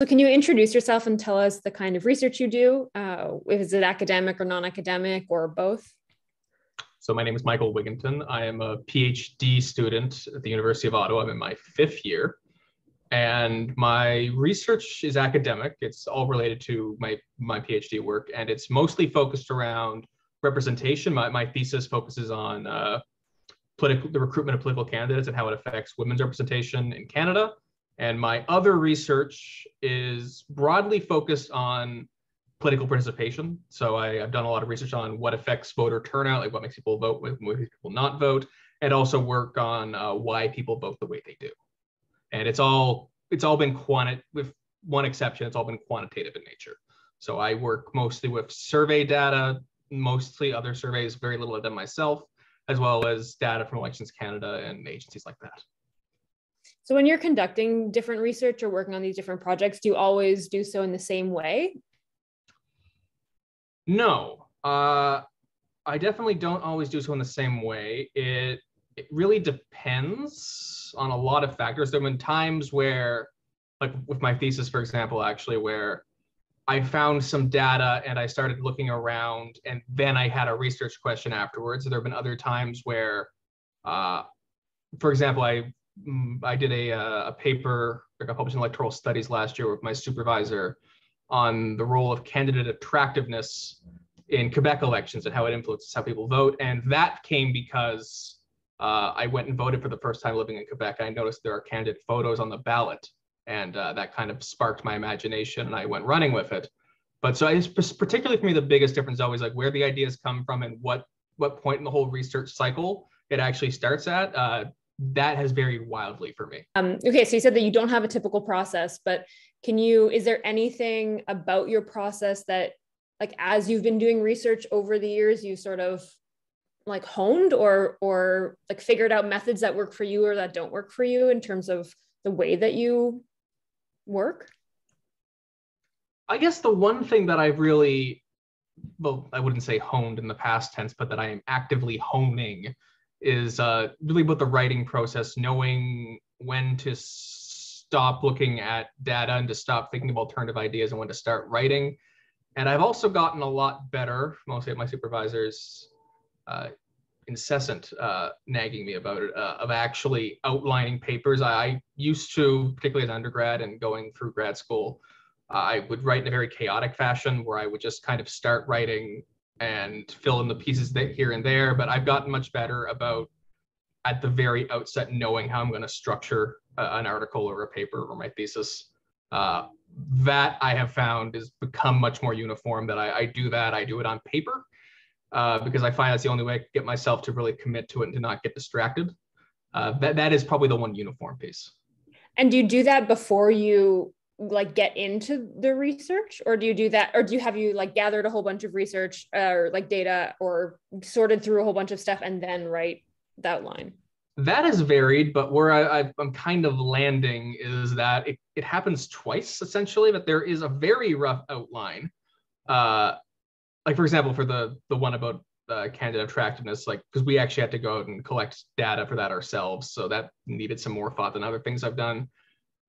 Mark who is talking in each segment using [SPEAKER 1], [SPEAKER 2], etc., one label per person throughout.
[SPEAKER 1] So, can you introduce yourself and tell us the kind of research you do? Uh, is it academic or non academic or both?
[SPEAKER 2] So, my name is Michael Wigginton. I am a PhD student at the University of Ottawa. I'm in my fifth year. And my research is academic. It's all related to my, my PhD work, and it's mostly focused around representation. My, my thesis focuses on uh, political, the recruitment of political candidates and how it affects women's representation in Canada. And my other research is broadly focused on political participation. So I, have done a lot of research on what affects voter turnout, like what makes people vote, what makes people not vote, and also work on uh, why people vote the way they do. And it's all it's all been quanti with one exception, it's all been quantitative in nature. So I work mostly with survey data, mostly other surveys, very little of them myself, as well as data from Elections Canada and agencies like that.
[SPEAKER 1] So when you're conducting different research or working on these different projects, do you always do so in the same way?
[SPEAKER 2] No, uh, I definitely don't always do so in the same way. It it really depends on a lot of factors. There have been times where, like with my thesis, for example, actually, where I found some data and I started looking around, and then I had a research question afterwards. There have been other times where, uh, for example, I I did a, uh, a paper I published in electoral studies last year with my supervisor on the role of candidate attractiveness in Quebec elections and how it influences how people vote. And that came because uh, I went and voted for the first time living in Quebec. I noticed there are candidate photos on the ballot, and uh, that kind of sparked my imagination, and I went running with it. But so it's particularly for me, the biggest difference is always like where the ideas come from and what what point in the whole research cycle it actually starts at. Uh, that has varied wildly for me.
[SPEAKER 1] Um, okay, so you said that you don't have a typical process, but can you? Is there anything about your process that, like, as you've been doing research over the years, you sort of like honed or or like figured out methods that work for you or that don't work for you in terms of the way that you work?
[SPEAKER 2] I guess the one thing that I've really well, I wouldn't say honed in the past tense, but that I am actively honing is uh, really about the writing process, knowing when to stop looking at data and to stop thinking of alternative ideas and when to start writing. And I've also gotten a lot better, mostly at my supervisors, uh, incessant uh, nagging me about it uh, of actually outlining papers. I, I, used to, particularly as undergrad and going through grad school, I would write in a very chaotic fashion where I would just kind of start writing and fill in the pieces that here and there. But I've gotten much better about at the very outset knowing how I'm going to structure a, an article or a paper or my thesis. Uh, that I have found has become much more uniform. That I, I do that. I do it on paper uh, because I find that's the only way I get myself to really commit to it and to not get distracted. Uh, that that is probably the one uniform piece.
[SPEAKER 1] And do you do that before you like get into the research, or do you do that, or do you have you like gathered a whole bunch of research or like data, or sorted through a whole bunch of stuff and then write that line
[SPEAKER 2] that is varied, but where I, am kind of landing is that it, it happens twice essentially, but there is a very rough outline. Uh, like for example, for the the one about uh, candidate attractiveness, like because we actually had to go out and collect data for that ourselves, so that needed some more thought than other things I've done.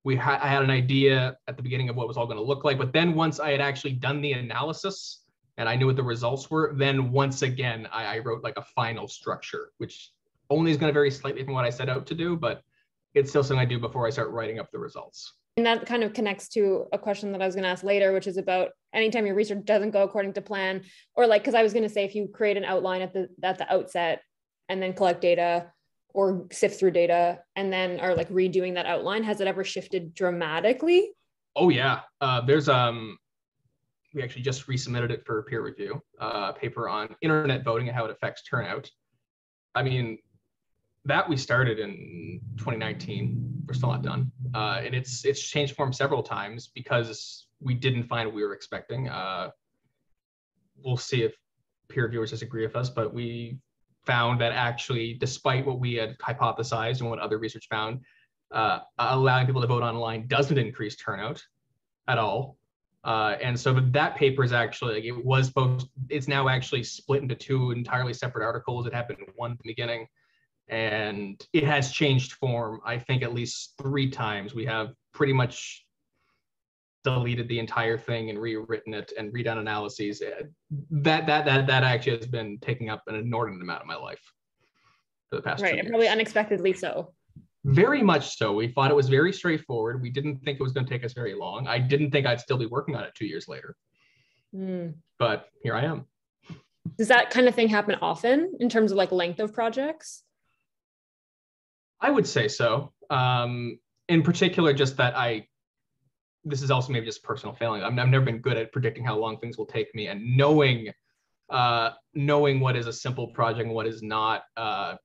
[SPEAKER 2] We had I had an idea at the beginning of what was all going to look like, but then once I had actually done the analysis and I knew what the results were, then once again I, I wrote like a final structure, which only is going to vary slightly from what I set out to do, but it's still something I do before I start writing up the results.
[SPEAKER 1] And that kind of connects to a question that I was going to ask later, which is about anytime your research doesn't go according to plan, or like, because I was going to say if you create an outline at the at the outset and then collect data or sift through data and then are like redoing that outline, has it ever shifted dramatically?
[SPEAKER 2] Oh yeah, uh, there's um, we actually just resubmitted it for peer review, uh, paper on internet voting and how it affects turnout. I mean, that we started in 2019. We're still not done, uh, and it's it's changed form several times because we didn't find what we were expecting. Uh, we'll see if peer reviewers disagree with us, but we found that actually, despite what we had hypothesized and what other research found, uh, allowing people to vote online doesn't increase turnout at all. Uh, and so that paper is actually like it was both. It's now actually split into two entirely separate articles. It happened one in the beginning and it has changed form i think at least three times we have pretty much deleted the entire thing and rewritten it and redone analyses. Eh, that that that that actually has been taking up an inordinate amount of my life for the past.
[SPEAKER 1] Right, and probably unexpectedly so.
[SPEAKER 2] Very much so. We thought it was very straightforward. We didn't think it was going to take us very long. I didn't think I'd still be working on it two years later. Mm. But here I am.
[SPEAKER 1] Does that kind of thing happen often in terms of like length of projects?
[SPEAKER 2] I would say so. Um, in particular, just that I, this is also maybe just personal failing. I've, I've never been good at predicting how long things will take me and knowing, uh, knowing what is a simple project and what is not, uh,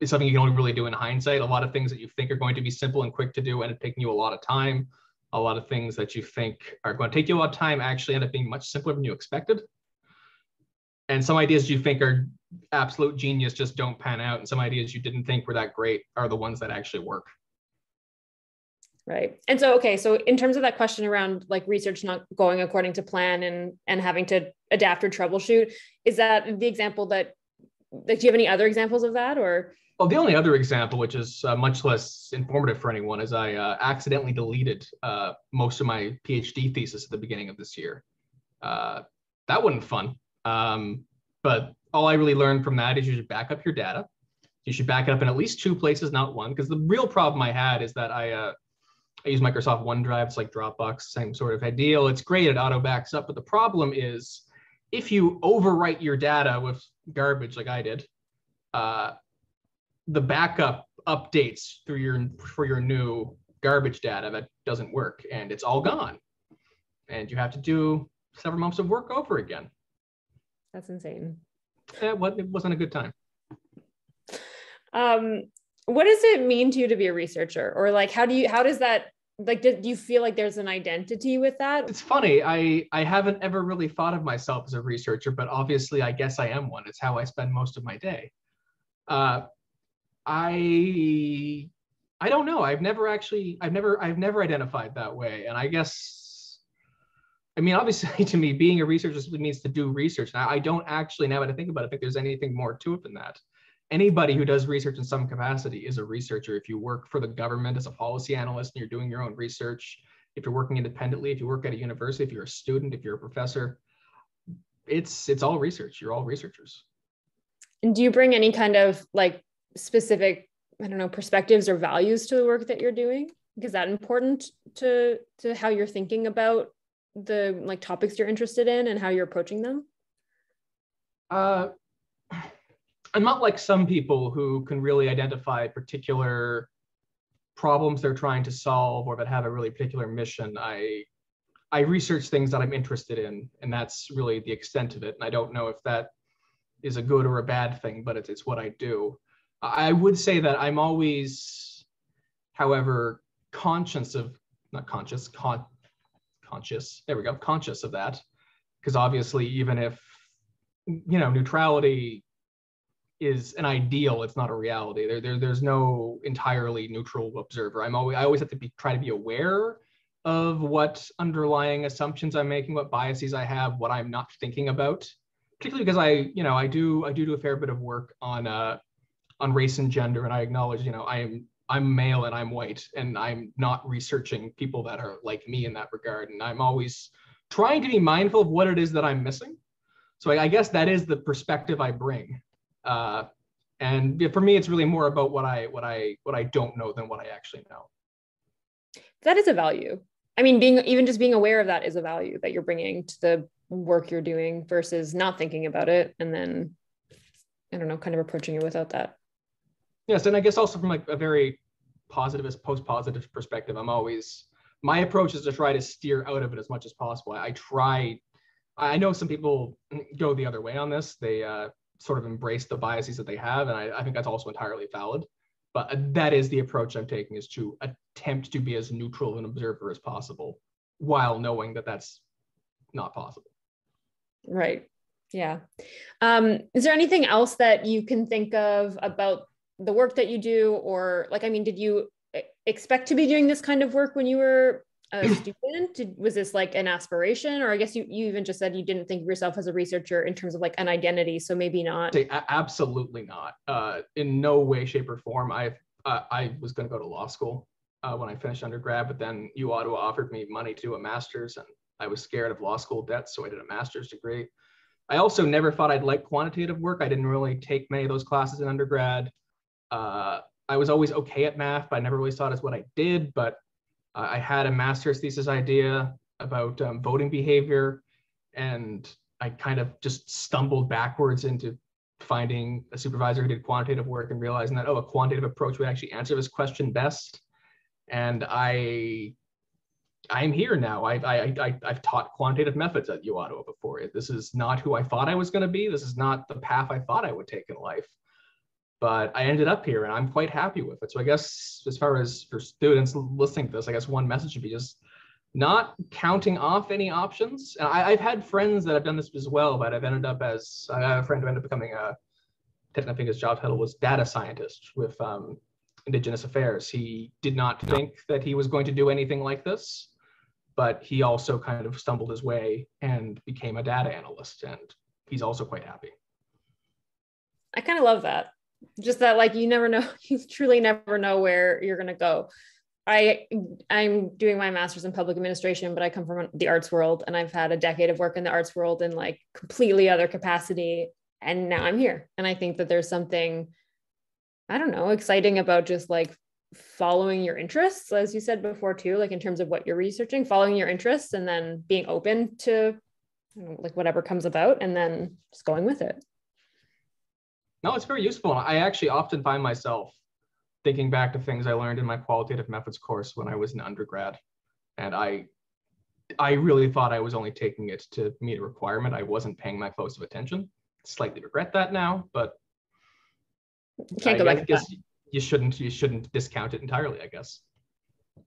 [SPEAKER 2] is something you can only really do in hindsight. A lot of things that you think are going to be simple and quick to do end up taking you a lot of time. A lot of things that you think are going to take you a lot of time actually end up being much simpler than you expected. And some ideas you think are absolute genius just don't pan out. And some ideas you didn't think were that great are the ones that actually work.
[SPEAKER 1] Right. And so, okay. So in terms of that question around like research not going according to plan and, and having to adapt or troubleshoot, is that the example that, like, do you have any other examples of that or?
[SPEAKER 2] Well, the only other example, which is uh, much less informative for anyone, is I uh, accidentally deleted uh, most of my PhD thesis at the beginning of this year. Uh, that wasn't fun. Um, but all I really learned from that is you should back up your data. You should back it up in at least two places, not one. Because the real problem I had is that I uh, I use Microsoft OneDrive. It's like Dropbox, same sort of ideal. It's great. It auto backs up. But the problem is if you overwrite your data with garbage like I did, uh, the backup updates through your for your new garbage data that doesn't work and it's all gone and you have to do several months of work over again
[SPEAKER 1] that's insane
[SPEAKER 2] yeah, what it wasn't a good time
[SPEAKER 1] um what does it mean to you to be a researcher or like how do you how does that like do you feel like there's an identity with that
[SPEAKER 2] it's funny i i haven't ever really thought of myself as a researcher but obviously i guess i am one it's how i spend most of my day uh, I I don't know. I've never actually I've never I've never identified that way. And I guess I mean obviously to me being a researcher means to do research. And I, I don't actually now that I think about it think there's anything more to it than that. Anybody who does research in some capacity is a researcher. If you work for the government as a policy analyst and you're doing your own research, if you're working independently, if you work at a university, if you're a student, if you're a professor, it's it's all research. You're all researchers.
[SPEAKER 1] And do you bring any kind of like specific i don't know perspectives or values to the work that you're doing is that important to to how you're thinking about the like topics you're interested in and how you're approaching them
[SPEAKER 2] uh i'm not like some people who can really identify particular problems they're trying to solve or that have a really particular mission. I i research things that i'm interested in and that's really the extent of it. And i don't know if that is a good or a bad thing but it's, it's what i do. I would say that I'm always, however, conscious of not conscious, con, conscious. There we go, conscious of that, because obviously, even if you know neutrality is an ideal, it's not a reality. There, there there's no entirely neutral observer. I'm always I always have to be try to be aware of what underlying assumptions I'm making, what biases I have, what I'm not thinking about. Particularly because I, you know, I do I do do a fair bit of work on uh, on race and gender and i acknowledge you know i am i'm male and i'm white and i'm not researching people that are like me in that regard and i'm always trying to be mindful of what it is that i'm missing so i, I guess that is the perspective i bring uh, and for me it's really more about what i what i what i don't know than what i actually know
[SPEAKER 1] that is a value i mean being even just being aware of that is a value that you're bringing to the work you're doing versus not thinking about it and then i don't know kind of approaching it without that
[SPEAKER 2] Yes, and I guess also from like a very positivist, post-positive perspective, I'm always my approach is to try to steer out of it as much as possible. I, I try. I know some people go the other way on this. They uh, sort of embrace the biases that they have, and I, I think that's also entirely valid. But uh, that is the approach I'm taking: is to attempt to be as neutral an observer as possible, while knowing that that's not possible.
[SPEAKER 1] Right. Yeah. Um, is there anything else that you can think of about the work that you do or like i mean did you expect to be doing this kind of work when you were a student did, was this like an aspiration or i guess you, you even just said you didn't think of yourself as a researcher in terms of like an identity so maybe not
[SPEAKER 2] absolutely not uh, in no way shape or form i uh, i was going to go to law school uh, when I finished undergrad, but then U Ottawa offered me money to do a master's, and I was scared of law school debt, so I did a master's degree. I also never thought I'd like quantitative work. I didn't really take many of those classes in undergrad. Uh, I was always okay at math, but I never really saw it as what I did. But I had a master's thesis idea about um, voting behavior, and I kind of just stumbled backwards into finding a supervisor who did quantitative work and realizing that, oh, a quantitative approach would actually answer this question best. And I I'm here now. I, I, I, I've taught quantitative methods at U Ottawa before. This is not who I thought I was going to be. This is not the path I thought I would take in life. But I ended up here and I'm quite happy with it. So I guess as far as for students listening to this, I guess one message would be just not counting off any options. And I, have had friends that have done this as well, but I've ended up as I have a friend who ended up becoming a technically I think his job title was data scientist with um, Indigenous Affairs. He did not think that he was going to do anything like this but he also kind of stumbled his way and became a data analyst and he's also quite happy
[SPEAKER 1] i kind of love that just that like you never know you truly never know where you're going to go. I i'm doing my master's in public administration but i come from the arts world and i've had a decade of work in the arts world in like completely other capacity and now i'm here. And i think that there's something i don't know exciting about just like following your interests as you said before too like in terms of what you're researching following your interests and then being open to like whatever comes about and then just going with it
[SPEAKER 2] no it's very useful. I actually often find myself thinking back to things i learned in my qualitative methods course when i was an undergrad. And i i really thought i was only taking it to meet a requirement. I wasn't paying my close of attention. Slightly regret that now but
[SPEAKER 1] you can't go I, back I guess,
[SPEAKER 2] you shouldn't you shouldn't discount it entirely i guess